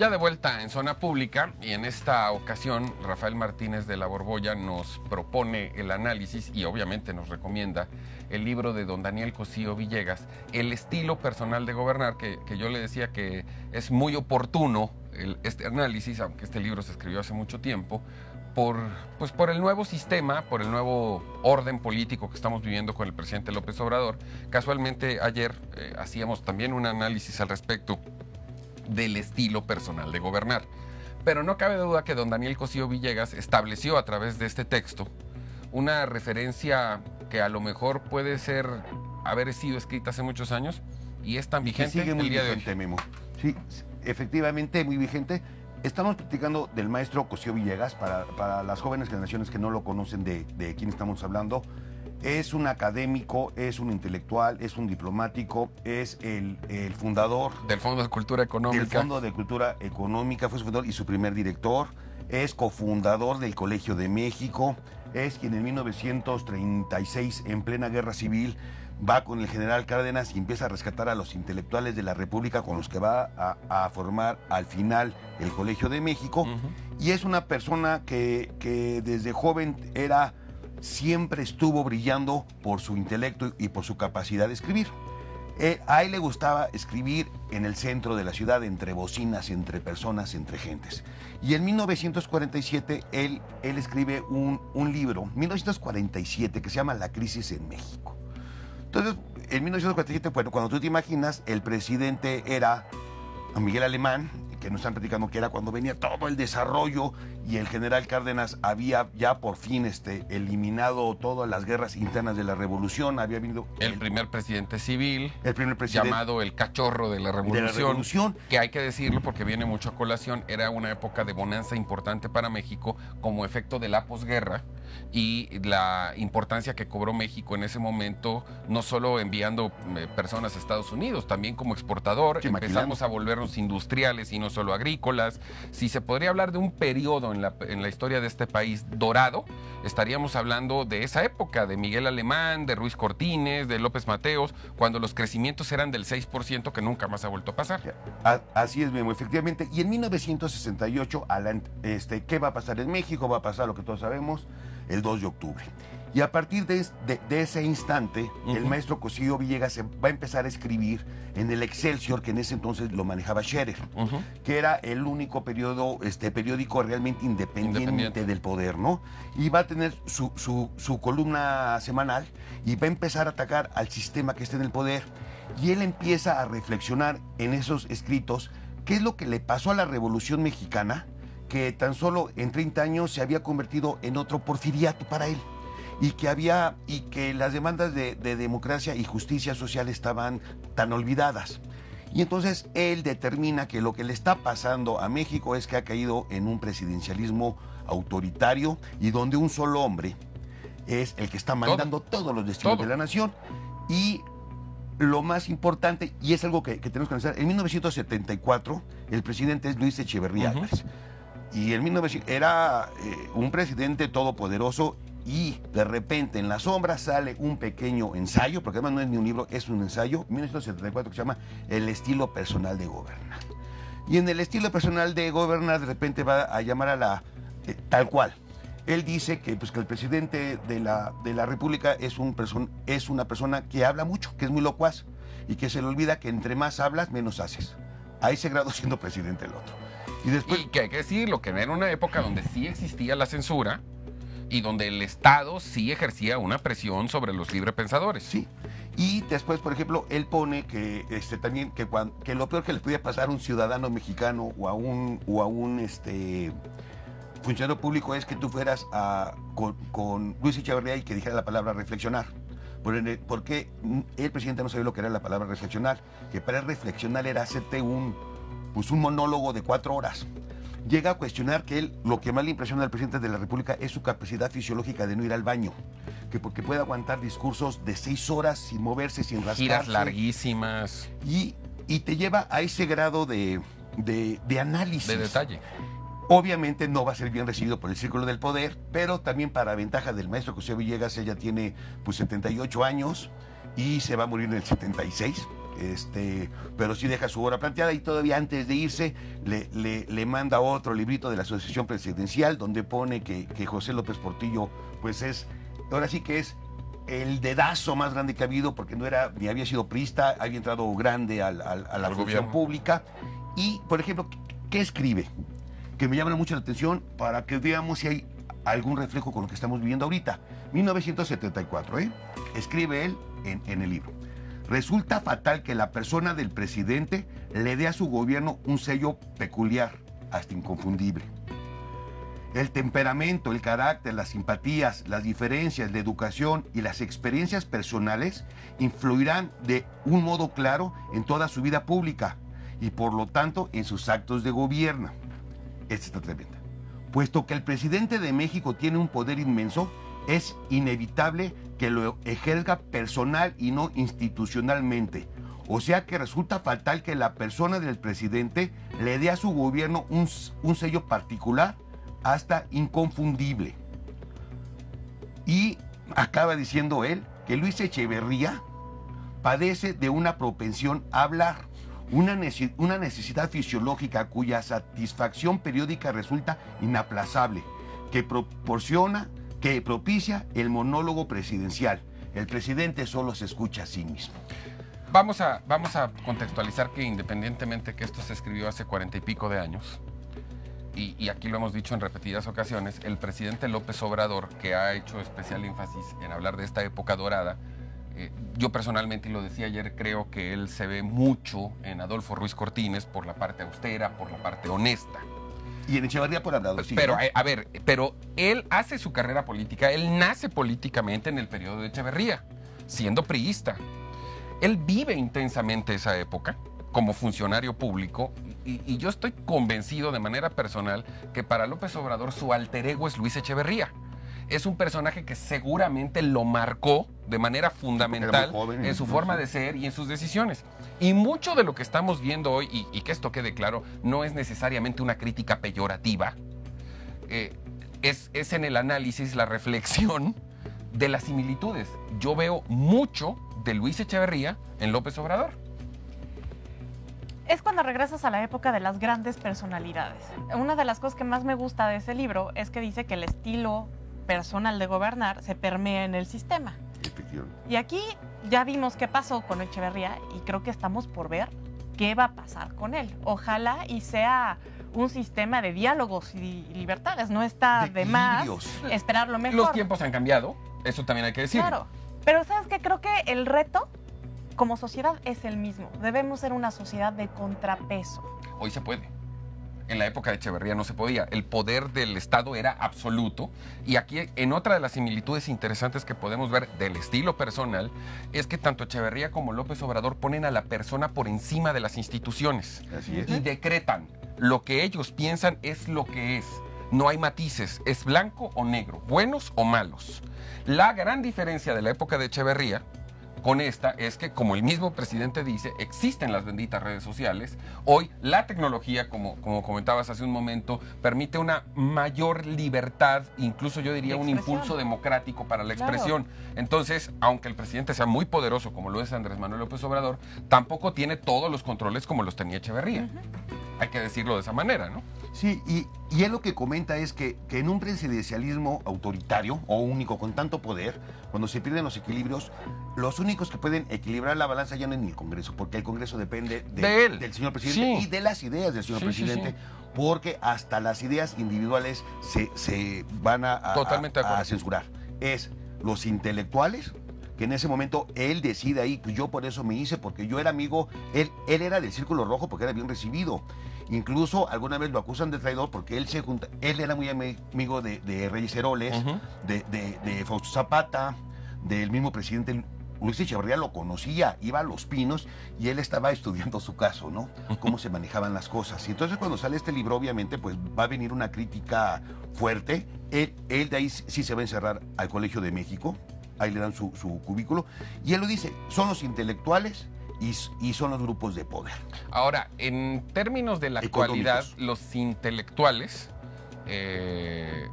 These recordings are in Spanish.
Ya de vuelta en zona pública y en esta ocasión Rafael Martínez de la Borbolla nos propone el análisis y obviamente nos recomienda el libro de don Daniel Cosío Villegas, El estilo personal de gobernar, que, yo le decía que es muy oportuno este análisis, aunque este libro se escribió hace mucho tiempo, por, pues por el nuevo sistema, por el nuevo orden político que estamos viviendo con el presidente López Obrador. Casualmente ayer eh, hacíamos también un análisis al respecto del estilo personal de gobernar. Pero no cabe duda que don Daniel Cosío Villegas estableció a través de este texto una referencia que a lo mejor puede ser haber sido escrita hace muchos años y es tan vigente sigue muy vigente, Memo. Sí, efectivamente muy vigente. Estamos platicando del maestro Cosío Villegas para, las jóvenes generaciones que no lo conocen de, de quién estamos hablando. Es un académico, es un intelectual, es un diplomático, es el, fundador del Fondo de Cultura Económica. Del Fondo de Cultura Económica, fue su fundador y su primer director. Es cofundador del Colegio de México. Es quien en 1936, en plena guerra civil, va con el general Cárdenas y empieza a rescatar a los intelectuales de la República con los que va a, formar al final el Colegio de México. Y es una persona que, que desde joven era siempre estuvo brillando por su intelecto y por su capacidad de escribir. Eh, a él le gustaba escribir en el centro de la ciudad, entre bocinas, entre personas, entre gentes. Y en 1947 él, él escribe un, un libro, 1947, que se llama La crisis en México. Entonces, en 1947, bueno, cuando tú te imaginas, el presidente era Miguel Alemán, que nos están platicando que era cuando venía todo el desarrollo y el general Cárdenas había ya por fin este, eliminado todas las guerras internas de la revolución, había venido... El, primer presidente civil, el primer presidente, llamado el cachorro de la, revolución, que hay que decirlo porque viene mucho a colación, era una época de bonanza importante para México como efecto de la posguerra y la importancia que cobró México en ese momento, no solo enviando eh, personas a Estados Unidos, también como exportador, empezamos a volvernos industriales y no solo agrícolas. Si se podría hablar de un periodo en la, en la historia de este país dorado, estaríamos hablando de esa época, de Miguel Alemán, de Ruiz Cortines, de López Mateos, cuando los crecimientos eran del 6% que nunca más ha vuelto a pasar. Así es, Memo, efectivamente. Y en 1968, este, ¿qué va a pasar en México? Va a pasar lo que todos sabemos, el 2 de octubre. Y a partir de, ese instante, el maestro Cosío Villegas va a empezar a escribir en el Excelsior, que en ese entonces lo manejaba Scherer, que era el único periodo, este, periódico realmente independiente, del poder, ¿no? Y va a tener su, su, columna semanal y va a empezar a atacar al sistema que está en el poder. Y él empieza a reflexionar en esos escritos qué es lo que le pasó a la Revolución Mexicana, que tan solo en 30 años se había convertido en otro porfiriato para él y que había y que las demandas de, democracia y justicia social estaban tan olvidadas. Y entonces él determina que lo que le está pasando a México es que ha caído en un presidencialismo autoritario y donde un solo hombre es el que está mandando todos los destinos de la nación. Y lo más importante, y es algo que, tenemos que analizar, en 1974 el presidente es Luis Echeverría y en 1900 era eh, un presidente todopoderoso y de repente en la sombra sale un pequeño ensayo, porque además no es ni un libro, es un ensayo, 1974 que se llama El estilo personal de gobernar. Y en el estilo personal de gobernar de repente va a llamar a la eh, tal cual. Él dice que, pues, que el presidente de la, de la República es, un es una persona que habla mucho, que es muy locuaz y que se le olvida que entre más hablas, menos haces. A ese grado siendo presidente el otro. Y, después... y que hay que decirlo, que era una época donde sí existía la censura y donde el Estado sí ejercía una presión sobre los librepensadores. Sí. Y después, por ejemplo, él pone que este también que, que lo peor que le podía pasar a un ciudadano mexicano o a un o a un este funcionario público es que tú fueras a, con, Luis Echeverría y que dijera la palabra reflexionar. Porque el presidente no sabía lo que era la palabra reflexionar, que para reflexionar era hacerte un, pues un monólogo de cuatro horas llega a cuestionar que él, lo que más le impresiona al presidente de la República es su capacidad fisiológica de no ir al baño, que porque puede aguantar discursos de seis horas sin moverse, sin rascarse. Giras larguísimas. Y, y te lleva a ese grado de, de, análisis. De detalle. Obviamente no va a ser bien recibido por el círculo del poder, pero también para ventaja del maestro José Villegas, ella tiene pues 78 años y se va a morir en el 76. Este, pero sí deja su obra planteada y todavía antes de irse le, le- le manda otro librito de la Asociación Presidencial donde pone que, que José López Portillo pues es, ahora sí que es el dedazo más grande que ha habido porque no era ni había sido prista, había entrado grande al- al- a la Al función gobierno. pública y, por ejemplo, ¿qué, qué escribe? Que me llama mucho la atención para que veamos si hay algún reflejo con lo que estamos viviendo ahorita. 1974, ¿eh? Escribe él en, en el libro. Resulta fatal que la persona del presidente le dé a su gobierno un sello peculiar, hasta inconfundible. El temperamento, el carácter, las simpatías, las diferencias, la educación y las experiencias personales influirán de un modo claro en toda su vida pública y por lo tanto en sus actos de gobierno. Esta está tremenda. Puesto que el presidente de México tiene un poder inmenso, es inevitable que lo ejerga personal y no institucionalmente. O sea que resulta fatal que la persona del presidente le dé a su gobierno un, un sello particular hasta inconfundible. Y acaba diciendo él que Luis Echeverría padece de una propensión a hablar, una, una necesidad fisiológica cuya satisfacción periódica resulta inaplazable, que proporciona, que propicia el monólogo presidencial. El presidente solo se escucha a sí mismo. Vamos a, vamos a contextualizar que independientemente que esto se escribió hace cuarenta y pico de años, y, aquí lo hemos dicho en repetidas ocasiones, el presidente López Obrador, que ha hecho especial énfasis en hablar de esta época dorada, eh, yo personalmente, y lo decía ayer, creo que él se ve mucho en Adolfo Ruiz Cortines por la parte austera, por la parte honesta. Y en Echeverría por sí. pero, eh, a ver, pero él hace su carrera política, él nace políticamente en el periodo de Echeverría, siendo priista. Él vive intensamente esa época como funcionario público y, y yo estoy convencido de manera personal que para López Obrador su alter ego es Luis Echeverría. Es un personaje que seguramente lo marcó de manera fundamental joven, en su forma de ser y en sus decisiones. Y mucho de lo que estamos viendo hoy, y, y que esto quede claro, no es necesariamente una crítica peyorativa, eh, es, es en el análisis, la reflexión de las similitudes. Yo veo mucho de Luis Echeverría en López Obrador. es cuando regresas a la época de las grandes personalidades. Una de las cosas que más me gusta de ese libro es que dice que el estilo personal de gobernar se permea en el sistema. Efectivamente. Y aquí ya vimos qué pasó con Echeverría y creo que estamos por ver qué va a pasar con él. Ojalá y sea un sistema de diálogos y libertades. No está de, De más esperar lo mejor. Los tiempos han cambiado, eso también hay que decirlo. Claro. Pero sabes que creo que el reto como sociedad es el mismo. Debemos ser una sociedad de contrapeso. Hoy se puede. En la época de Echeverría no se podía. El poder del Estado era absoluto. Y aquí, en otra de las similitudes interesantes que podemos ver del estilo personal, es que tanto Echeverría como López Obrador ponen a la persona por encima de las instituciones. Así es. y decretan lo que ellos piensan es lo que es. No hay matices, es blanco o negro, buenos o malos. La gran diferencia de la época de Echeverría con esta es que, como el mismo presidente dice, existen las benditas redes sociales. Hoy la tecnología, como, como comentabas hace un momento, permite una mayor libertad, incluso yo diría un impulso democrático para la Claro. expresión. Entonces, aunque el presidente sea muy poderoso, como lo es Andrés Manuel López Obrador, tampoco tiene todos los controles como los tenía Echeverría. Hay que decirlo de esa manera, ¿no? Sí, y, y él lo que comenta es que, que en un presidencialismo autoritario o único con tanto poder, cuando se pierden los equilibrios, los únicos que pueden equilibrar la balanza ya no es ni el Congreso, porque el Congreso depende de- De él. del señor presidente Sí. y de las ideas del señor Sí, presidente, sí. porque hasta las ideas individuales se, se van a, a- Totalmente de a- a acuerdo. censurar. Es los intelectuales que en ese momento él decide ahí, pues yo por eso me hice, porque yo era amigo, él, él era del Círculo Rojo porque era bien recibido. Incluso alguna vez lo acusan de traidor porque él se junta, él era muy ami- amigo de, de Reyes Heroles, Ujú. de, de- de Fausto Zapata, del mismo presidente Luis Echeverría lo conocía, iba a Los Pinos y él estaba estudiando su caso, ¿no? Cómo se manejaban las cosas. Y entonces cuando sale este libro, obviamente, pues va a venir una crítica fuerte. Él, él de ahí sí se va a encerrar al Colegio de México, ahí le dan su, su cubículo, y él lo dice, son los intelectuales y, son los grupos de poder. Ahora, en términos de la actualidad, los intelectuales eh,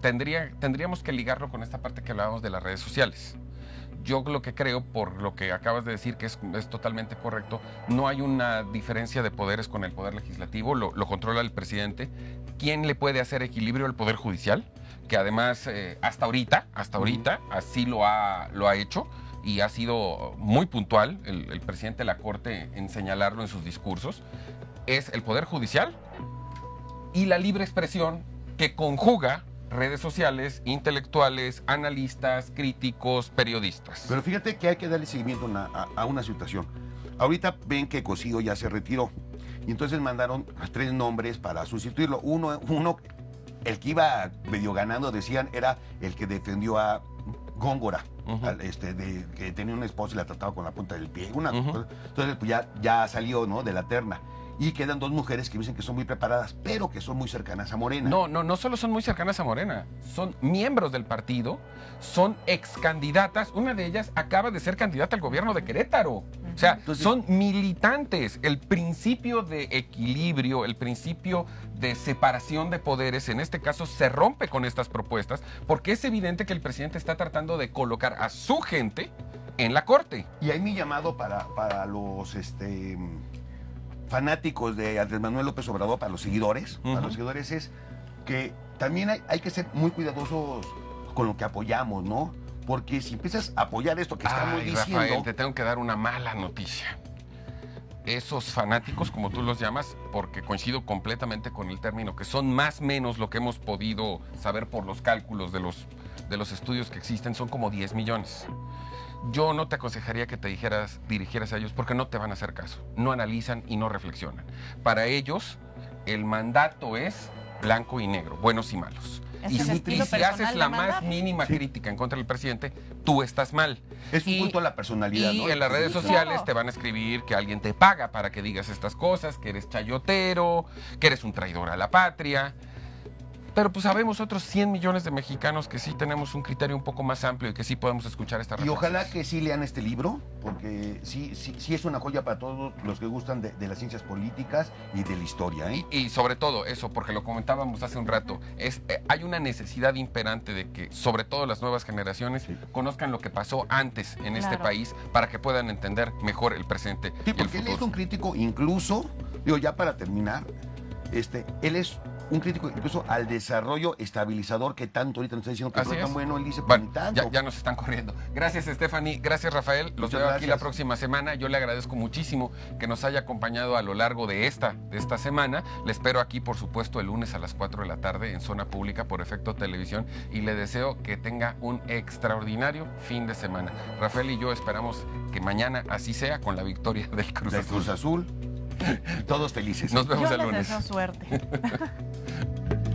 tendría, tendríamos que ligarlo con esta parte que hablábamos de las redes sociales. yo lo que creo, por lo que acabas de decir, que es, es totalmente correcto, no hay una diferencia de poderes con el poder legislativo, lo, lo controla el presidente. ¿Quién le puede hacer equilibrio al poder judicial? Que además, eh, hasta ahorita, hasta ahorita, así lo ha, lo ha hecho y ha sido muy puntual el, el presidente de la Corte en señalarlo en sus discursos, es el poder judicial y la libre expresión que conjuga redes sociales, intelectuales, analistas, críticos, periodistas. Pero fíjate que hay que darle seguimiento a una, a- a una situación. Ahorita ven que Cosío ya se retiró. Y entonces mandaron a tres nombres para sustituirlo. Uno, uno, el que iba medio ganando, decían, era el que defendió a Góngora. Al, este, de, que tenía una esposa y la trataba con la punta del pie. Una. Entonces, pues ya, ya salió ¿no? de la terna. Y quedan dos mujeres que dicen que son muy preparadas, pero que son muy cercanas a Morena. No, no, no solo son muy cercanas a Morena, son miembros del partido, son ex candidatas. Una de ellas acaba de ser candidata al gobierno de Querétaro. O sea, Entonces- son militantes. El principio de equilibrio, el principio de separación de poderes, en este caso, se rompe con estas propuestas porque es evidente que el presidente está tratando de colocar a su gente en la corte. Y ahí mi llamado para, para los este, fanáticos de Andrés Manuel López Obrador, para los seguidores, para los seguidores es que también hay, hay que ser muy cuidadosos con lo que apoyamos, ¿no? Porque si empiezas a apoyar esto que estamos Ay, diciendo, Rafael, te tengo que dar una mala noticia. Esos fanáticos, como tú los llamas, porque coincido completamente con el término, que son más o menos lo que hemos podido saber por los cálculos de los, de los estudios que existen, son como 10 millones. Yo no te aconsejaría que te dijeras, dirigieras a ellos porque no te van a hacer caso. No analizan y no reflexionan. Para ellos, el mandato es blanco y negro, buenos y malos. Y si, y haces la más mínima Sí. crítica en contra del presidente, tú estás mal. es un y- culto a la personalidad, Y ¿no? en las redes Sí, sociales claro. te van a escribir que alguien te paga para que digas estas cosas, que eres chayotero, que eres un traidor a la patria. Pero pues sabemos otros 100 millones de mexicanos que sí tenemos un criterio un poco más amplio y que sí podemos escuchar esta Y ojalá que sí lean este libro, porque sí, sí, sí es una joya para todos los que gustan de, de las ciencias políticas y de la historia, ¿eh? Y, y sobre todo eso, porque lo comentábamos hace un rato, es, eh, hay una necesidad imperante de que sobre todo las nuevas generaciones Sí. conozcan lo que pasó antes en este país para que puedan entender mejor el presente Sí, y el porque él es un crítico incluso, digo, ya para terminar, este, él es un crítico incluso al desarrollo estabilizador que tanto ahorita nos está diciendo que Así no es tan bueno, él dice, Bueno, "Pues, tanto". ya, ya nos están corriendo. Gracias, Stephanie. Gracias, Rafael. Los Muchas veo aquí la próxima semana. Yo le agradezco muchísimo que nos haya acompañado a lo largo de esta, de esta semana. Le espero aquí, por supuesto, el lunes a las 4 de la tarde en Zona Pública por Efecto Televisión y le deseo que tenga un extraordinario fin de semana. Rafael y yo esperamos que mañana así sea con la victoria del Cruz del Azul. Cruz Azul. Todos felices. Nos vemos Yo el les lunes. Deseo suerte.